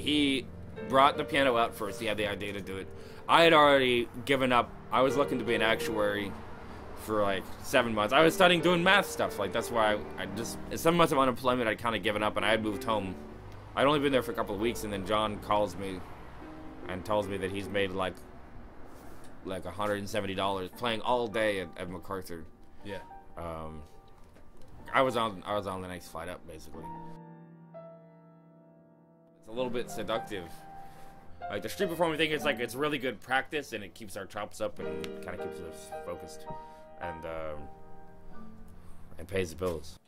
he brought the piano out first. He had the idea to do it. I had already given up. I was looking to be an actuary for like seven months. I was studying doing math stuff. Like that's why I, I just seven months of unemployment. I'd kind of given up, and I had moved home. I'd only been there for a couple of weeks, and then John calls me and tells me that he's made like like $170 playing all day at, at MacArthur. Yeah. Um, I was on I was on the next flight up basically. A little bit seductive. Like the street performing thing is like it's really good practice and it keeps our chops up and kind of keeps us focused and um, and pays the bills.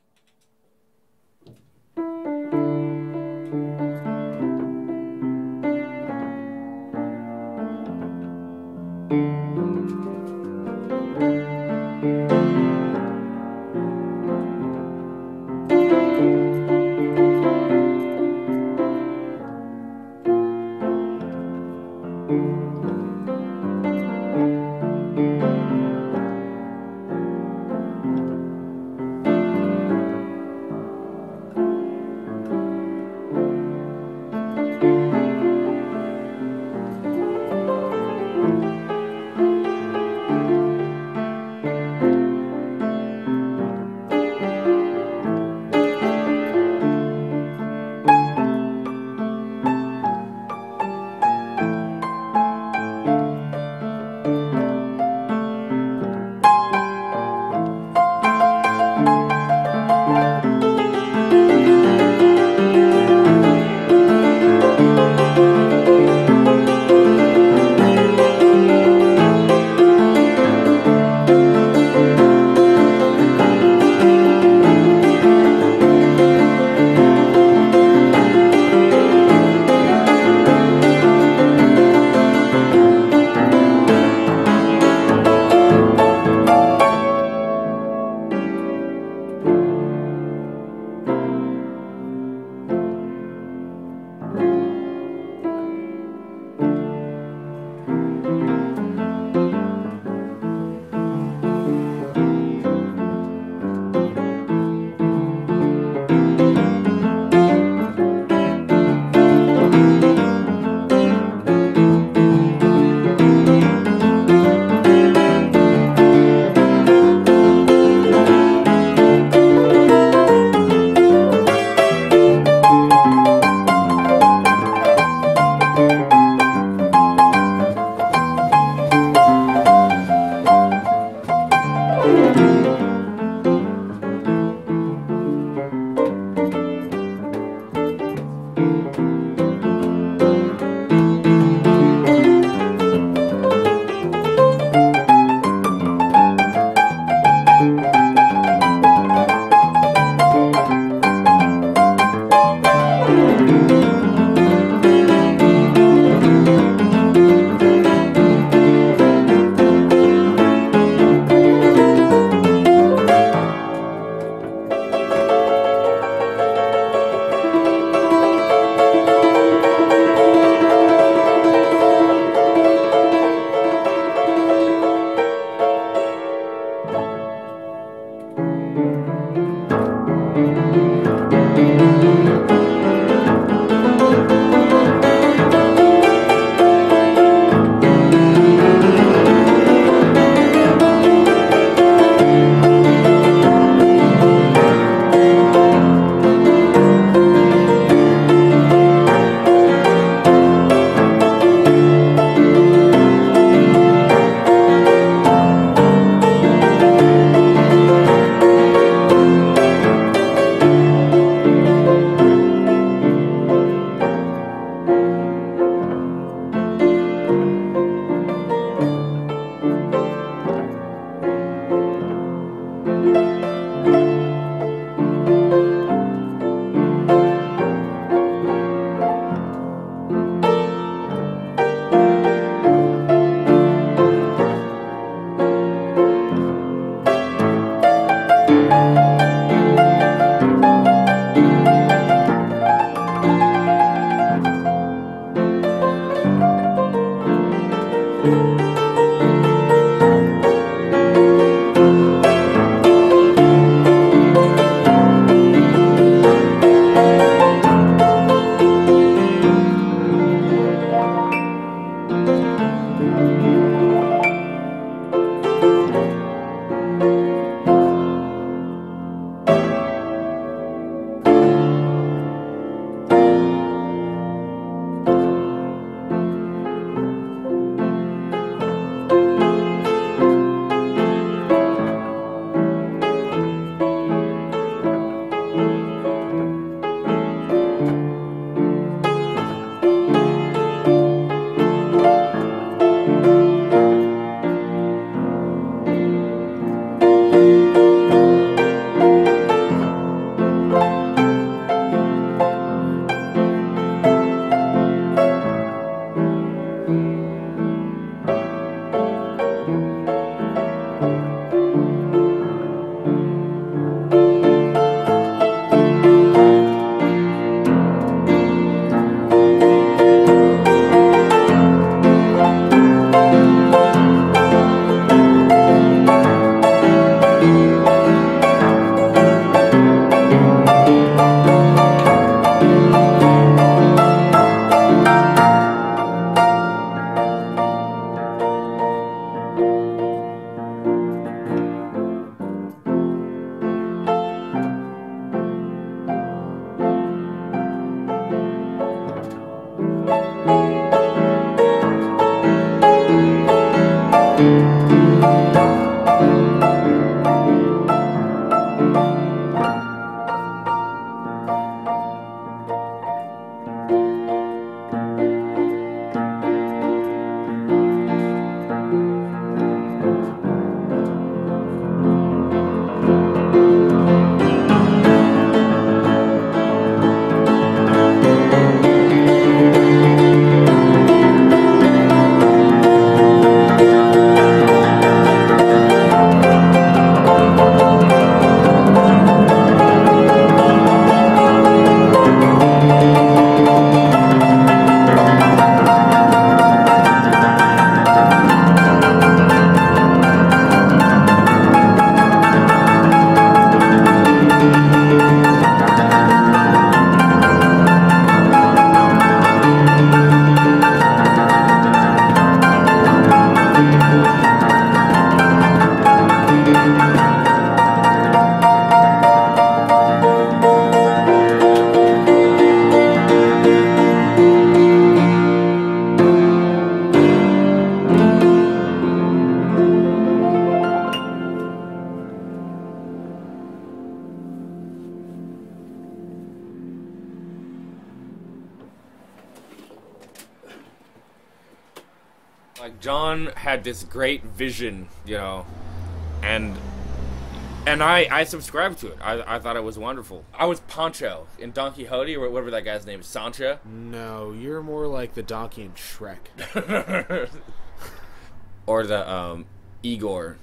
Bye. Like John had this great vision, you know, and and I I subscribed to it. I, I thought it was wonderful. I was Pancho in Don Quixote or whatever that guy's name is, Sancho. No, you're more like the donkey in Shrek. or the um Igor.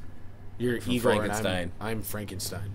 You're Igor Frankenstein. I'm, I'm Frankenstein.